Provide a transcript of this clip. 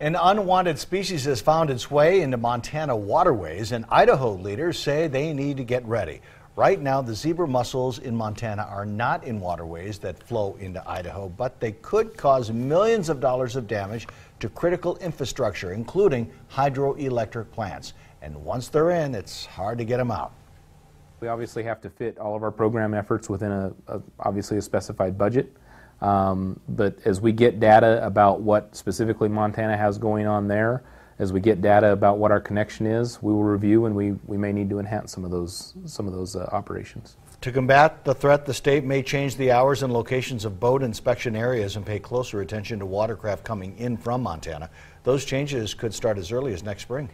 An unwanted species has found its way into Montana waterways, and Idaho leaders say they need to get ready. Right now, the zebra mussels in Montana are not in waterways that flow into Idaho, but they could cause millions of dollars of damage to critical infrastructure, including hydroelectric plants. And once they're in, it's hard to get them out. We obviously have to fit all of our program efforts within a, a obviously a specified budget. Um, but as we get data about what specifically Montana has going on there, as we get data about what our connection is, we will review and we, we may need to enhance some of those some of those uh, operations. To combat the threat, the state may change the hours and locations of boat inspection areas and pay closer attention to watercraft coming in from Montana. Those changes could start as early as next spring.